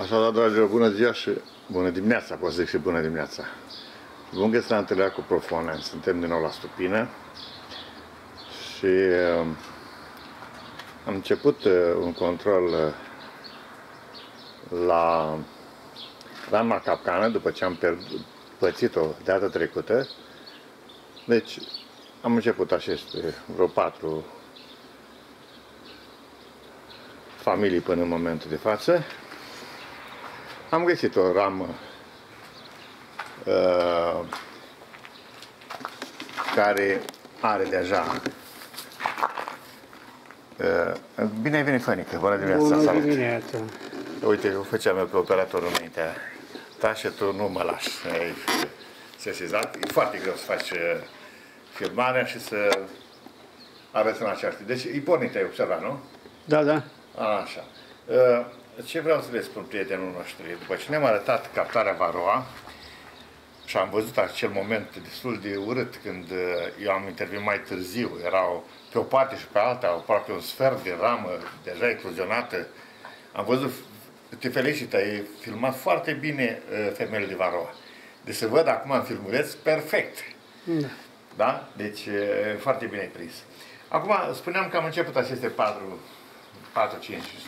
Așa, dragilor, bună ziua și bună dimineața, pot să zic și bună dimineața. Bun găsit la întâlnirea cu Profone. Suntem din nou la Stupină și uh, am început uh, un control uh, la rama capcană după ce am pățit-o data trecută. Deci am început aceste vreo patru familii până în momentul de față. Am găsit o ramă uh, care are deja uh, Bine ai venit, Fănică, bună dimineața, Bună salut. dimineața. Uite, eu făceam eu pe operatorul înaintea ta și tu nu mă lași ai sesizat. E foarte greu să faci uh, filmarea și să arăți în această. Deci, e pornit, ai observat, nu? Da, da. Așa. Uh, ce vreau să le spun prietenul nostru? După ce ne-am arătat captarea Varoa și am văzut acel moment destul de urât când uh, eu am intervenit mai târziu, erau pe o parte și pe alta, aproape un sfert de ramă deja ecluzionată. Am văzut, te felicit, ai filmat foarte bine uh, femeile de Varoa. Deci să văd acum în filmuleț perfect. Da. Da? Deci foarte bine ai prins. Acum, spuneam că am început aceste patru 4-5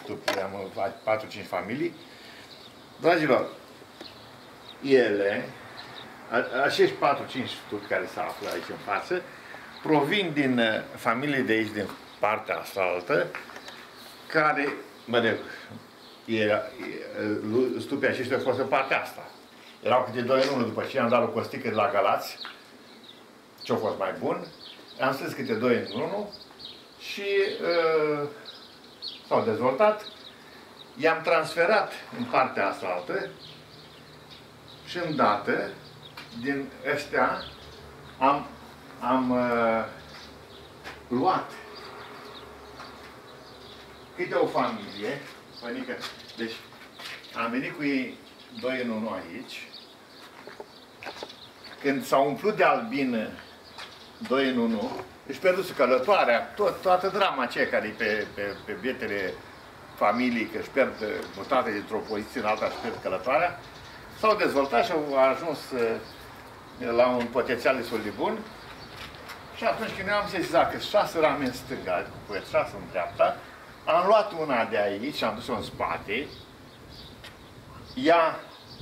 stupuri, am 4-5 familii. Dragilor, ele, acești 4-5 stupi care se află aici în față, provin din uh, familii de aici, din partea asta altă, care, mă rog, stupii aceștia au fost în partea asta. Erau câte doi în unul după ce am dat o costică de la Galați, ce-a fost mai bun, am strâns câte doi în unul și uh, s-au dezvoltat, i-am transferat în partea asta altă. Și îndată din ăstea am, am uh, luat câte o familie, adică, deci am venit cu ei doi în unul aici, când s-au umplut de albină doi în unul, își pierduse călătoarea, tot, toată drama aceea care e pe, pe, pe bietele familii, că își pierd mutate dintr-o poziție în alta, își pierd călătoarea, s-au dezvoltat și au ajuns uh, la un potențial destul de bun. Și atunci când am sesizat că șase rame în stânga, cu șase în dreapta, am luat una de aici și am dus-o în spate. Ea,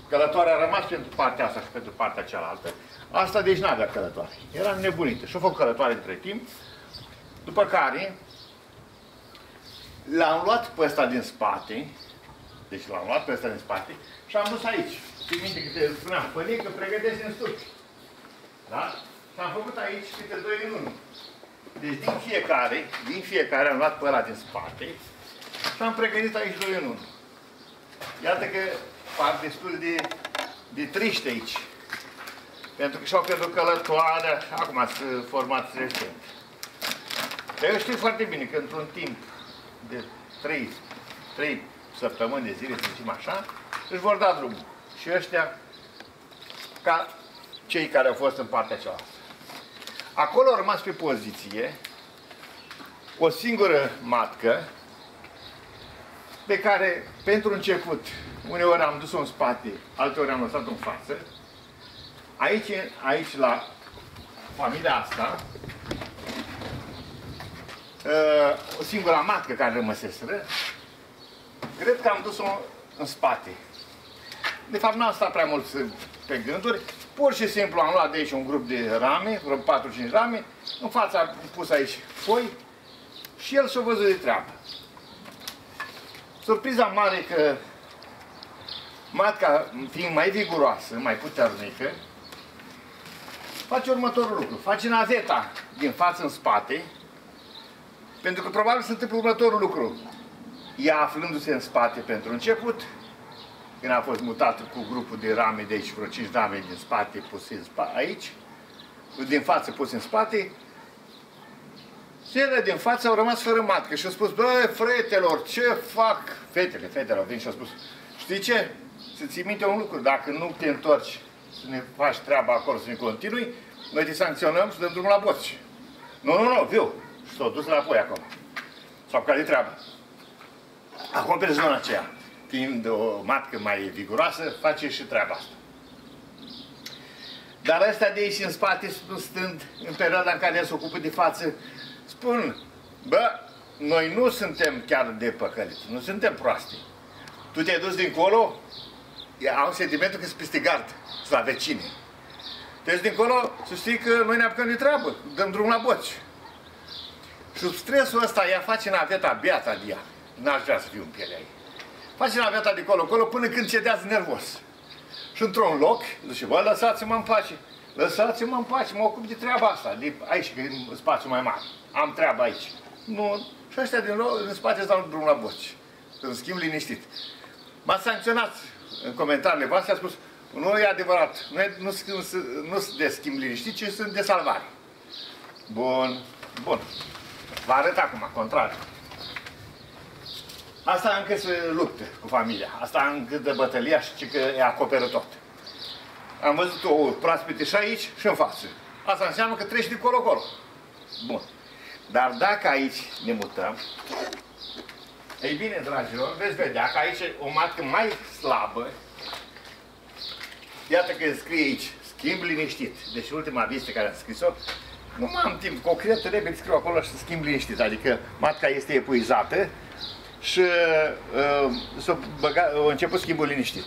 călătoarea a rămas pentru partea asta și pentru partea cealaltă. Asta deci n-avea călătoare. Era nebunită. Și-a făcut călătoare între timp. După care l-am luat pe ăsta din spate, deci l-am luat pe ăsta din spate și am dus aici. Ții minte că te spuneam, că pregătești în stup. Da? Și am făcut aici câte doi în unul. Deci din fiecare, din fiecare am luat pe ăla din spate și am pregătit aici doi în unul. Iată că par destul de, de triște aici. Pentru că și-au pierdut călătoarea și acum sunt formați recent. Dar eu știu foarte bine că într-un timp de 3, 3 săptămâni de zile, să zicem așa, își vor da drumul. Și ăștia, ca cei care au fost în partea cealaltă. Acolo au rămas pe poziție o singură matcă pe care, pentru început, uneori am dus-o în spate, alteori am lăsat-o în față, Aici, aici la familia asta, uh, o singură matcă care rămăseseră, cred că am dus-o în spate. De fapt, n-am stat prea mult pe gânduri, pur și simplu am luat de aici un grup de rame, vreo 4-5 rame, în fața am pus aici foi și el s-a văzut de treabă. Surpriza mare că matca, fiind mai viguroasă, mai puternică, face următorul lucru. Face naveta din față în spate, pentru că probabil se întâmplă următorul lucru. Ea aflându-se în spate pentru început, când a fost mutat cu grupul de rame de aici, vreo 5 rame din spate puse în spate, aici, din față puse în spate, cele din față au rămas fără matcă și au spus, bă, fretelor, ce fac? Fetele, fetele au venit și au spus, știi ce? Să ții minte un lucru, dacă nu te întorci să ne faci treaba acolo, să ne continui, noi te sancționăm să dăm drumul la boți. Nu, nu, nu, viu. Și s-au dus înapoi acolo. S-au care treabă. Acum pe zona aceea. fiind o matcă mai viguroasă, face și treaba asta. Dar ăstea de aici în spate, stând în perioada în care se ocupă de față, spun, bă, noi nu suntem chiar de păcăliți, nu suntem proasti. Tu te-ai dus dincolo, au sentimentul că sunt peste gard, sunt la vecine. Deci dincolo, să știi că noi ne apucăm de treabă, dăm drum la boci. Sub stresul ăsta ea face naveta beata de ea. N-aș vrea să fiu în pielea ei. Face naveta de colo-colo până când cedează nervos. Și într-un loc, zice, bă, lăsați-mă în pace. Lăsați-mă în pace, mă ocup de treaba asta. De aici, că e spațiu mai mare. Am treaba aici. Nu. Și ăștia din, loc, în spate îți dau drum la boci. În schimb liniștit. M-a sancționat în comentariile voastre, a spus, nu e adevărat, nu, e, nu, nu, nu sunt de schimb liniștit, ci sunt de salvare. Bun, bun. Vă arăt acum, contrar. Asta încă se luptă cu familia. Asta încă de bătălia și că e acoperă tot. Am văzut o proaspete și aici și în față. Asta înseamnă că treci de colo-colo. Bun. Dar dacă aici ne mutăm, ei bine, dragilor, veți vedea că aici e o matcă mai slabă. Iată că scrie aici, schimb liniștit. Deci ultima veste care am scris-o, nu mai am timp, concret trebuie să scriu acolo și să schimb liniștit. Adică matca este epuizată și uh, s-a început schimbul liniștit.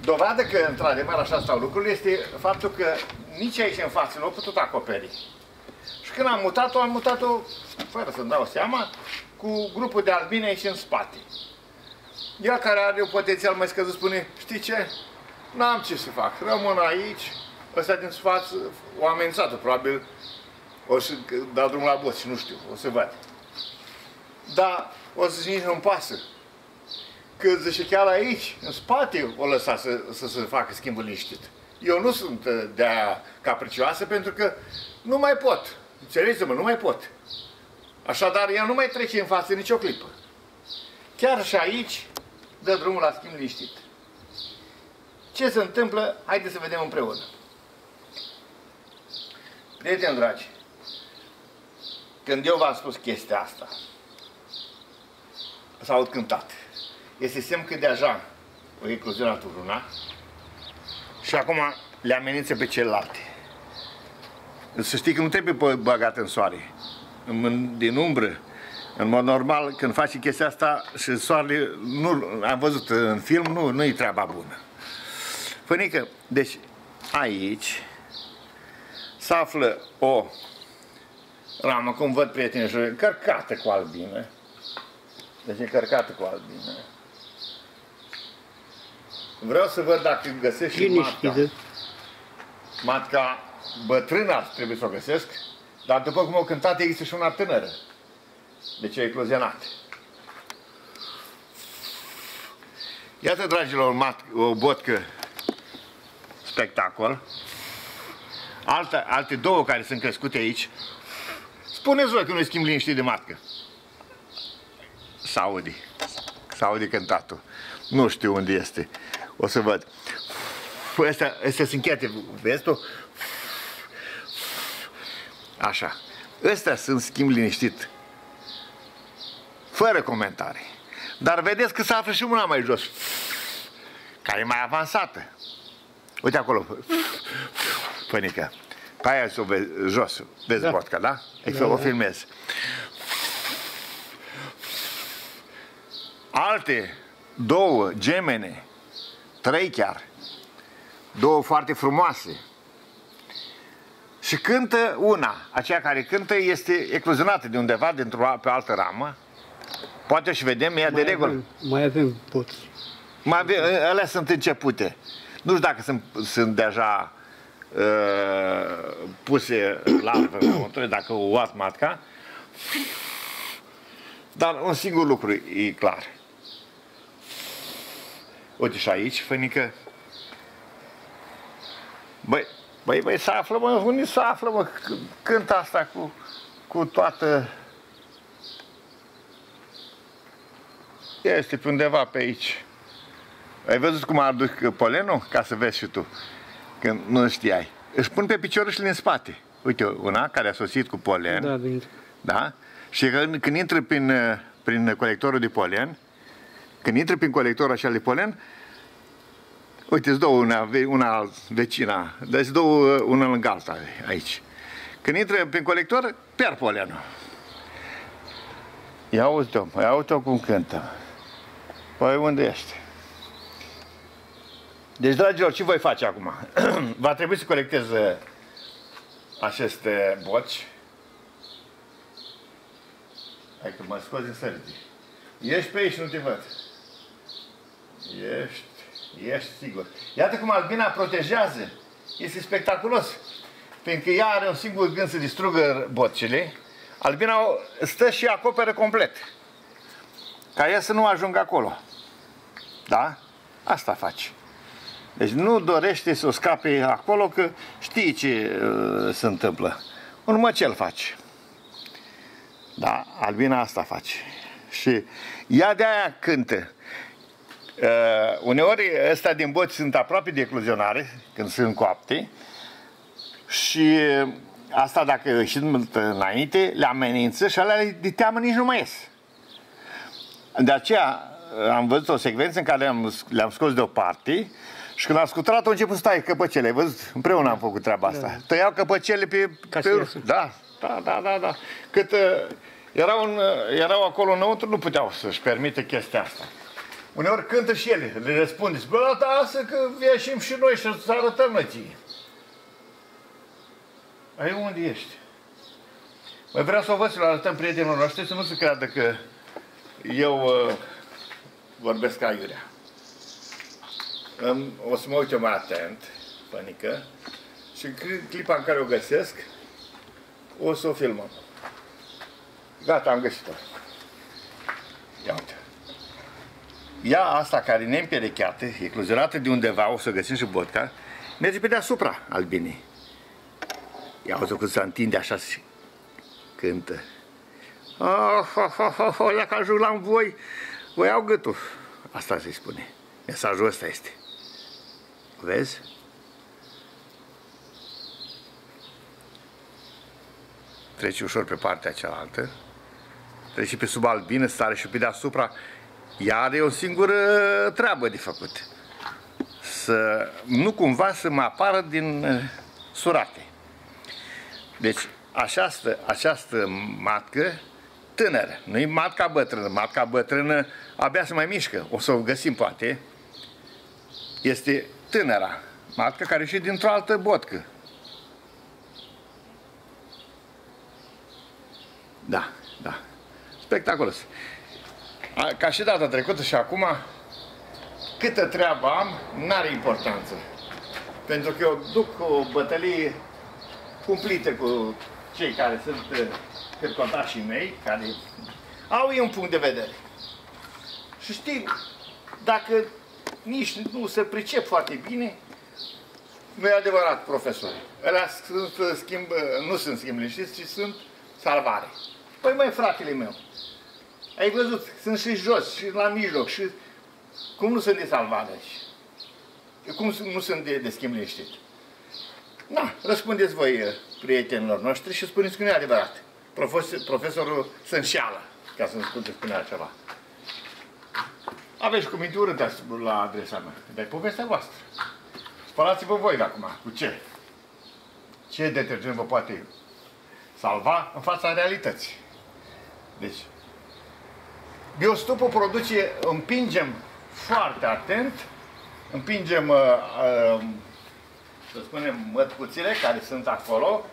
Dovadă că, într-adevăr, așa stau lucrurile, este faptul că nici aici în față nu au putut acoperi. Și când am mutat-o, am mutat-o, fără să-mi dau seama, cu grupul de albine aici în spate. Ea care are un potențial mai scăzut spune, știi ce? N-am ce să fac, rămân aici, ăsta din față o amenințată, probabil o să dau drumul la boți, nu știu, o să văd. Dar o să nici nu-mi pasă. Că zice chiar aici, în spate, o lăsa să, să se facă schimbul liniștit. Eu nu sunt de aia capricioasă pentru că nu mai pot. Înțelegeți-mă, nu mai pot. Așadar, ea nu mai trece în față nicio clipă. Chiar și aici dă drumul la schimb liniștit. Ce se întâmplă? Haideți să vedem împreună. Prieteni dragi, când eu v-am spus chestia asta, s-a aud cântat. Este semn că deja o ecluzionat una și acum le amenință pe celelalte. Să știi că nu trebuie băgat în soare, în, din umbră. În mod normal, când faci chestia asta și soarele, nu, am văzut în film, nu, nu e treaba bună. Fănică, deci aici se află o ramă, cum văd prietenii și încărcată cu albine. Deci încărcată cu albine. Vreau să văd dacă găsesc și matca. Matca bătrână trebuie să o găsesc, dar după cum au cântat, există și una tânără. Deci e eclozionat. Iată, dragilor, mat, o botcă spectacol. Alte, alte două care sunt crescute aici. Spuneți voi că nu schimb liniștit de matcă. Saudi. Saudi cântatul. Nu știu unde este. O să văd. Astea, astea sunt chete, vezi tu? Așa. Astea sunt schimb liniștit. Fără comentarii. Dar vedeți că se află și una mai jos. Care e mai avansată. Uite acolo. Pănică. Pe aia să o vezi jos. Vezi da. vodka, da? Exact, da, o filmez. Alte două gemene, trei chiar, două foarte frumoase. Și cântă una, aceea care cântă este ecluzionată de undeva, dintr-o pe altă ramă. Poate și vedem, ea de regulă. Mai avem pot. Mai avem, alea sunt începute. Nu știu dacă sunt, sunt deja uh, puse larve înăuntru, dacă o luat matca. Dar un singur lucru e clar. Uite și aici, fănică. Băi, băi, băi, să află, mă, unii să află, mă, cânt asta cu, cu toată... Este pe undeva pe aici. Ai văzut cum aduc polenul? Ca să vezi și tu, când nu știai. Își pun pe piciorușile în spate. Uite, una care a sosit cu polen. Da, bine. Da? Și când, când intră prin, prin colectorul de polen, Când intri prin colector așa de polen, uite, îți două una, una vecina, deci două una lângă alta aici. Când intră prin colector, pierd polenul. Ia uite-o, ia uite-o cum cântă. Păi unde ești? Deci, dragilor, ce voi face acum? Va trebui să colectez uh, aceste boci. Hai că mă scoți din sărbii. Ești pe aici, nu te văd. Ești, ești sigur. Iată cum albina protejează. Este spectaculos. Pentru că ea are un singur gând să distrugă bocile, albina stă și acoperă complet. Ca ea să nu ajungă acolo. Da? Asta face. Deci nu dorește să o scape acolo că știi ce uh, se întâmplă. Un măcel face. Da? Albina asta face. Și ea de aia cântă. Uh, uneori ăsta din boți sunt aproape de ecluzionare, când sunt coapte, și asta dacă ieșim înainte, le amenință și alea de teamă nici nu mai ies. De aceea am văzut o secvență în care le-am, le-am scos deoparte și când am scuturat, au început să tai căpăcele. Ai văzut? Împreună am făcut treaba asta. Da. Tăiau căpăcele pe... pe da, da, da, da, da. Cât uh, erau, în, uh, erau acolo înăuntru, nu puteau să-și permite chestia asta. Uneori cântă și ele, le răspundeți, bă, da, să că ieșim și noi și să arătăm noi ție. Ai unde ești? Mai vreau să o văd să le arătăm prietenilor noștri să nu se creadă că eu uh, vorbesc ca iurea. O să mă uit mai atent, panică, și clipa în care o găsesc, o să o filmăm. Gata, am găsit-o. Ia uite. Ea asta care ne împerecheată, ecluzionată de undeva, o să găsim și botca, merge pe deasupra albinii. Ia uite cum se întinde așa și cântă. Oh, oh, oh, oh, oh, dacă ajung la voi, voi iau gâtul. Asta se spune. Mesajul ăsta este. Vezi? Treci ușor pe partea cealaltă. Treci pe sub albină, stare și pe deasupra. Ea are o singură treabă de făcut. Să nu cumva să mă apară din uh, surate. Deci, această, această matcă tânără, nu e matca bătrână, matca bătrână abia se mai mișcă, o să o găsim poate, este tânăra matcă care și dintr-o altă botcă. Da, da. Spectaculos. Ca și data trecută și acum, câtă treabă am, n-are importanță. Pentru că eu duc o bătălie cumplită cu cei care sunt percotașii mei, care au ei un punct de vedere. Și știi, dacă nici nu se pricep foarte bine, nu e adevărat profesori. Ăla sunt schimb, nu sunt schimb liniștiți, ci sunt salvare. Păi măi, fratele meu, ai văzut, sunt și jos, și la mijloc, și cum nu sunt de salvare aici? Cum nu sunt de, de schimb liniștit? Da, răspundeți voi, prietenilor noștri, și spuneți că nu e adevărat. Profesor, profesorul se înșeală, ca să nu spunea ceva. Aveți cuvinte urâte la adresa mea. Dar e povestea voastră. Spălați-vă voi acum. Cu ce? Ce detergent vă poate salva în fața realității? Deci, biostupul produce, împingem foarte atent, împingem, uh, uh, să spunem, mătcuțile care sunt acolo,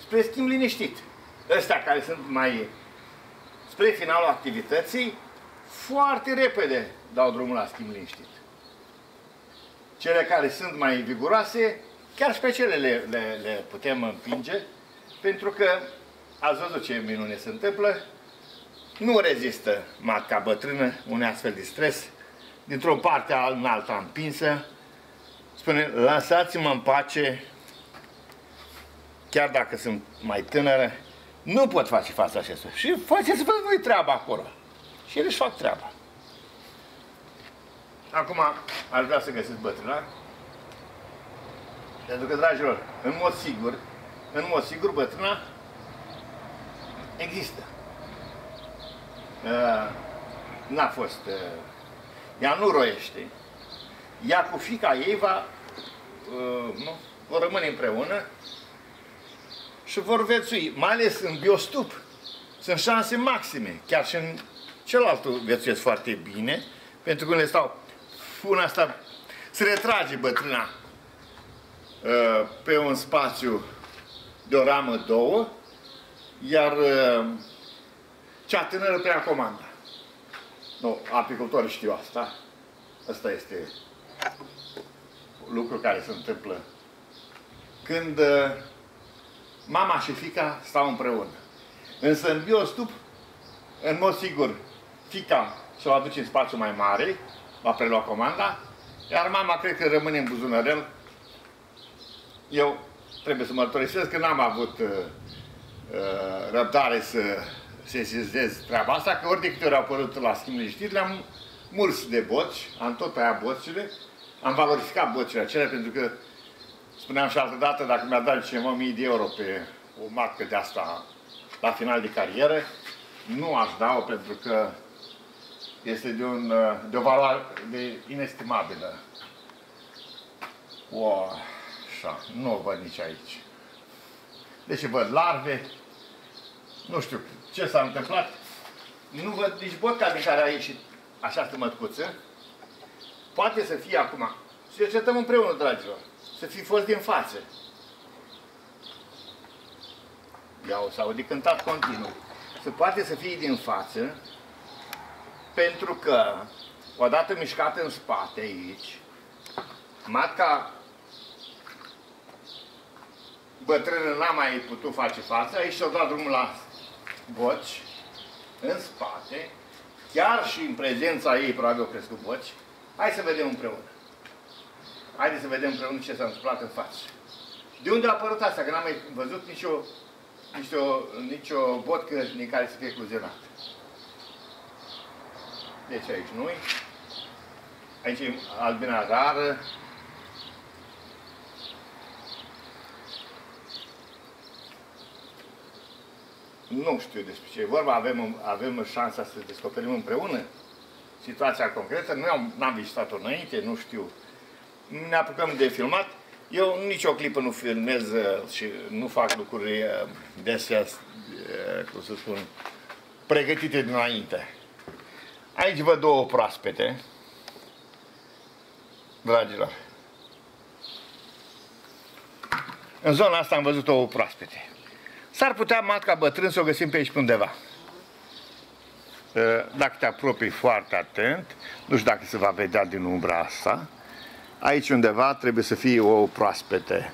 spre schimb liniștit. Ăstea care sunt mai spre finalul activității, foarte repede dau drumul la schimb liniștit. Cele care sunt mai viguroase, chiar și pe cele le, le, le putem împinge, pentru că ați văzut ce minune se întâmplă, nu rezistă matca bătrână unei astfel de stres, dintr-o parte în alta împinsă, spune, lăsați-mă în pace, chiar dacă sunt mai tânără, nu pot face față acestor. Și faceți-vă voi treaba acolo. Și ele își fac treaba. Acum aș vrea să găsesc bătrâna. Pentru că, dragilor, în mod sigur, în mod sigur, bătrâna există. Uh, n-a fost uh, ea nu roiește. Ea cu fica ei va, uh, nu, vor rămâne împreună și vor viețui, mai ales în biostup. Sunt șanse maxime, chiar și în celălalt viețuiesc foarte bine, pentru că le stau, una asta se retrage bătrâna uh, pe un spațiu de o ramă, două, iar uh, cea tânără prea comanda. Nu, apicultorii știu asta. Asta este lucru care se întâmplă când uh, mama și fica stau împreună. Însă în biostup, în mod sigur, fica se o aduce în spațiu mai mare, va prelua comanda, iar mama cred că rămâne în buzunărel. Eu trebuie să mărturisesc că n-am avut uh, uh, răbdare să sesizez treaba asta, că ori de câte ori au apărut la schimb liniștit, le-am murs de boci, am tot tăiat bocile, am valorificat bocile acelea, pentru că spuneam și altă dată, dacă mi-a dat cineva mii de euro pe o marcă de asta la final de carieră, nu aș da-o pentru că este de, un, de o valoare de inestimabilă. O, așa, nu o văd nici aici. Deci văd larve, nu știu ce s-a întâmplat, nu văd nici boca din care a ieșit această mătcuță. Poate să fie acum, să cercetăm împreună, dragilor, să fi fost din față. Iau, s-au decântat continuu. Se poate să fie din față, pentru că, odată mișcat în spate aici, matca bătrână n-a mai putut face față, aici și-a dat drumul la boci, în spate, chiar și în prezența ei, probabil au crescut boci. Hai să vedem împreună. Haideți să vedem împreună ce s-a întâmplat în față. De unde a apărut asta? Că n-am mai văzut nicio, nicio, nicio botcă din care să fie cluzionat. Deci aici nu -i. Aici e albina rară. Nu știu despre ce e vorba, avem, avem șansa să descoperim împreună situația concretă. Nu am, n-am vizitat-o înainte, nu știu. Ne apucăm de filmat. Eu nici o clipă nu filmez uh, și nu fac lucruri uh, de astea, uh, cum să spun, pregătite dinainte. Aici văd două proaspete, dragilor. În zona asta am văzut două proaspete. S-ar putea matca bătrân să o găsim pe aici pe undeva. Ă, dacă te apropii foarte atent, nu știu dacă se va vedea din umbra asta, aici undeva trebuie să fie o proaspete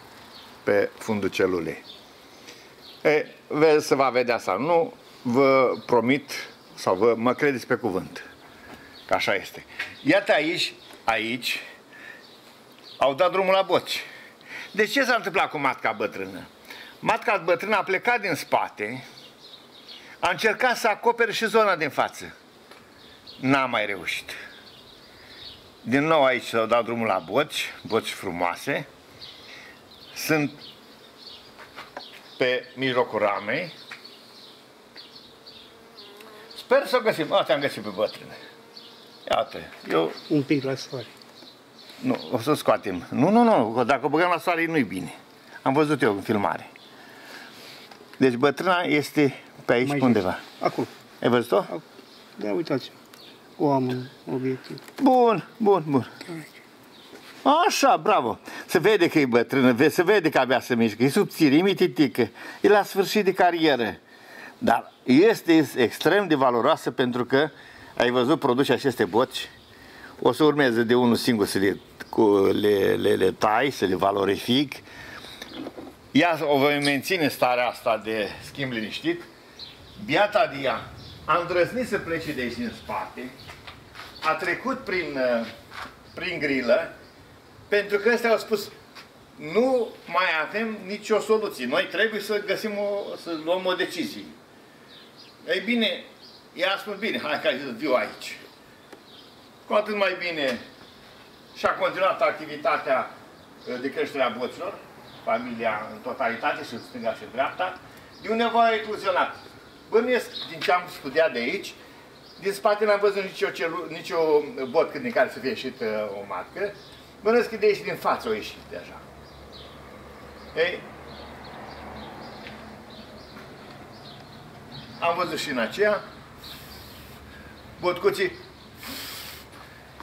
pe fundul celulei. E, vezi, se va vedea sau nu, vă promit sau vă, mă credeți pe cuvânt. Că așa este. Iată aici, aici, au dat drumul la boci. De ce s-a întâmplat cu matca bătrână? Matca bătrână a plecat din spate, a încercat să acopere și zona din față. N-a mai reușit. Din nou aici s-au dat drumul la boci, boci frumoase. Sunt pe mijlocul ramei. Sper să o găsim. A, te-am găsit pe bătrână. Iată, eu... Un pic la soare. Nu, o să scoatem. Nu, nu, nu, dacă o băgăm la soare nu-i bine. Am văzut eu în filmare. Deci bătrâna este pe aici, Mai undeva. Jos. Acolo. Ai văzut-o? Da, uitați O am în obiectiv. Bun, bun, bun. Așa, bravo. Se vede că e bătrână, se vede că abia se mișcă, e subțire, e mititică, e la sfârșit de carieră. Dar este extrem de valoroasă pentru că ai văzut, produce aceste boci, o să urmeze de unul singur să le, cu, le, le, le tai, să le valorific. Ea o voi menține starea asta de schimb liniștit. Biata Dia a îndrăznit să plece de aici în spate, a trecut prin, uh, prin grilă, pentru că ăstea au spus, nu mai avem nicio soluție. Noi trebuie să găsim o, să luăm o decizie. Ei bine, ea a spus, bine, hai că viu aici. Cu atât mai bine și-a continuat activitatea uh, de creștere a boților, familia în totalitate și în stânga și în dreapta, de unde a ecluzionat. Bănuiesc, din ce am studiat de aici, din spate n-am văzut nicio, celu, nicio bot din care să fie ieșit uh, o matcă. Bănesc că de ieșit din față o ieșit deja. Ei, am văzut și în aceea, botcuții,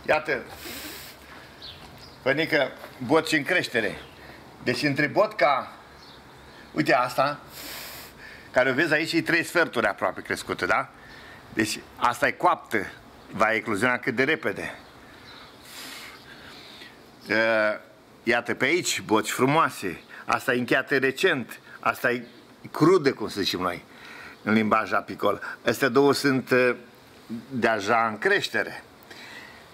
iată, Pănică, bot și în creștere. Deci între botca, uite asta, care o vezi aici, e trei sferturi aproape crescute, da? Deci asta e coaptă, va ecluziona cât de repede. Iată pe aici, boci frumoase, asta e încheiată recent, asta e crudă, cum să zicem noi, în limbaj apicol. Astea două sunt deja în creștere.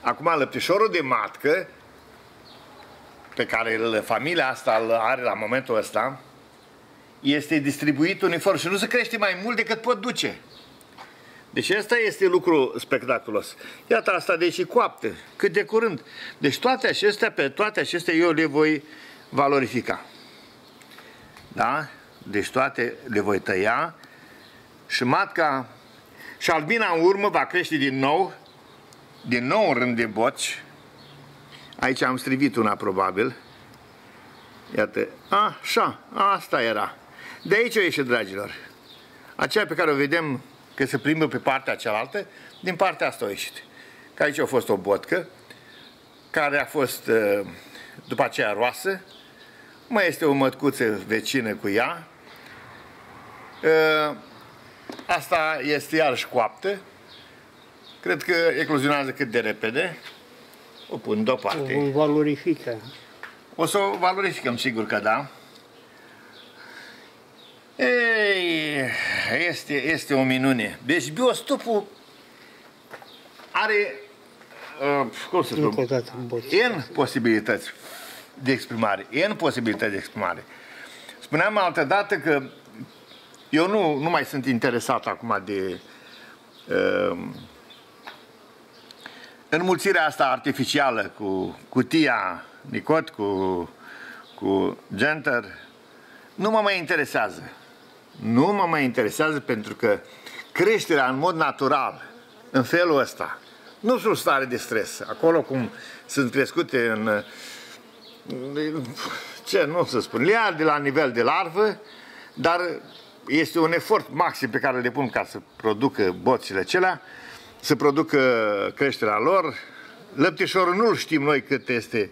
Acum, lăptișorul de matcă pe care familia asta îl are la momentul ăsta este distribuit uniform și nu se crește mai mult decât pot duce. Deci asta este lucru spectaculos. Iată asta, deci coapte, cât de curând. Deci toate acestea, pe toate acestea eu le voi valorifica. Da? Deci toate le voi tăia și matca și albina în urmă va crește din nou, din nou în rând de boci, Aici am strivit una probabil. Iată, așa, asta era. De aici o ieșit, dragilor. Aceea pe care o vedem că se plimbă pe partea cealaltă, din partea asta o ieșit. Că aici a fost o botcă, care a fost uh, după aceea roasă, mai este o mătcuță vecină cu ea. Uh, asta este iarăși coaptă. Cred că ecluzionează cât de repede. O pun deoparte. O valorifică. O să o valorificăm, sigur că da. Ei, este, este o minune. Deci biostupul are, uh, cum să spun, N posibilități de exprimare. N posibilități de exprimare. Spuneam altă dată că eu nu, nu mai sunt interesat acum de uh, înmulțirea asta artificială cu cutia Nicot, cu, cu Genter, nu mă mai interesează. Nu mă mai interesează pentru că creșterea în mod natural, în felul ăsta, nu sunt stare de stres. Acolo cum sunt crescute în, ce nu să spun, liar de la nivel de larvă, dar este un efort maxim pe care le depun ca să producă boțile acelea, să producă creșterea lor. Lăptișorul nu știm noi cât este.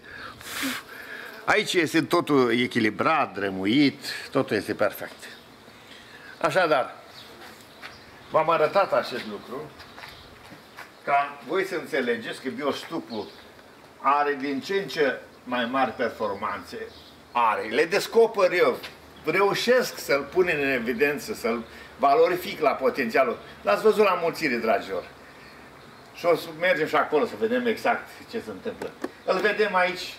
Aici este totul echilibrat, drămuit, totul este perfect. Așadar, v-am arătat acest lucru ca voi să înțelegeți că biostupul are din ce în ce mai mari performanțe. Are. Le descoper eu. Reușesc să-l pun în evidență, să-l valorific la potențialul. L-ați văzut la mulțire, dragilor. Și o să mergem și acolo să vedem exact ce se întâmplă. Îl vedem aici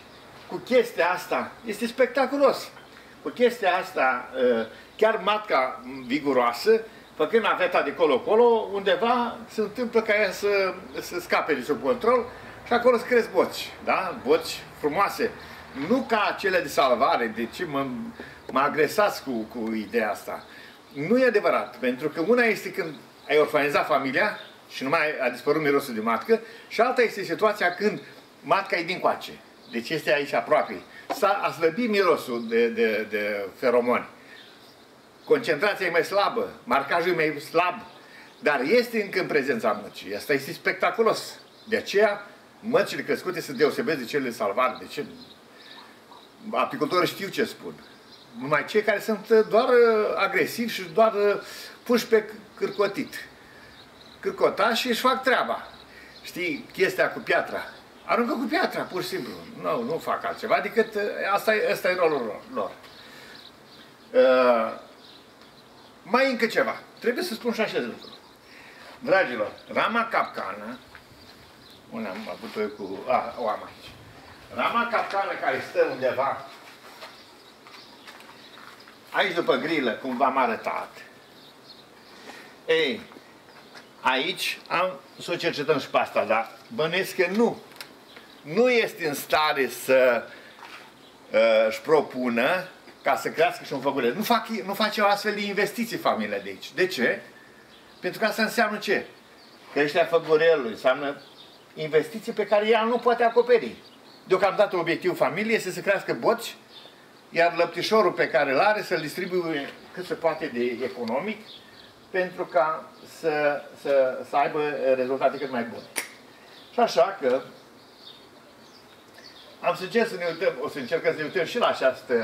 cu chestia asta. Este spectaculos. Cu chestia asta, ă, chiar matca viguroasă, făcând naveta de colo-colo, undeva se întâmplă ca ea să, să scape de sub control și acolo să cresc boci. Da? Boci frumoase. Nu ca cele de salvare, de ce mă, mă agresați cu, cu ideea asta. Nu e adevărat, pentru că una este când ai orfanizat familia, și nu mai a dispărut mirosul de matcă. Și alta este situația când matca e din coace. Deci este aici aproape. S-a a slăbit mirosul de, de, de feromoni. Concentrația e mai slabă, marcajul e mai slab, dar este încă în prezența măcii. Asta este spectaculos. De aceea, măcile crescute se deosebesc de cele salvate. De ce? Apicultorii știu ce spun. Numai cei care sunt doar uh, agresivi și doar uh, puși pe cârcotit cârcota și își fac treaba. Știi, chestia cu piatra. Aruncă cu piatra, pur și simplu. Nu, nu fac altceva decât uh, asta e, asta e rolul lor. Uh, mai încă ceva. Trebuie să spun și așa lucru. Dragilor, rama capcană, unde am avut-o eu cu... A, o am aici. Rama capcană care stă undeva aici după grilă, cum v-am arătat, ei, Aici am să o cercetăm și pe asta, dar bănesc că nu. Nu este în stare să uh, își propună ca să crească și un făculeț. Nu, fac, nu face o astfel de investiții familia de aici. De ce? Pentru că asta înseamnă ce? creșterea făgurelului înseamnă investiții pe care ea nu poate acoperi. Deocamdată obiectivul familiei este să crească boți, iar lăptișorul pe care îl are să-l distribuie cât se poate de economic, pentru ca să, să, să aibă rezultate cât mai bune. Și așa că am sugerat să ne uităm, o să încercăm să ne uităm și la această...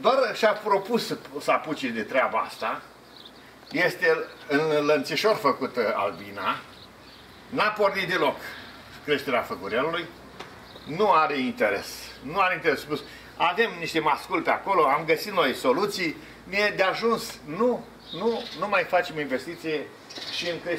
Doar și-a propus să, să apuce de treaba asta. Este în lănțișor făcută albina. N-a pornit deloc creșterea făgurelului. Nu are interes. Nu are interes. Spus, avem niște masculi pe acolo, am găsit noi soluții, mi-e de ajuns. Nu, nu, nu mai facem investiție și în creșterea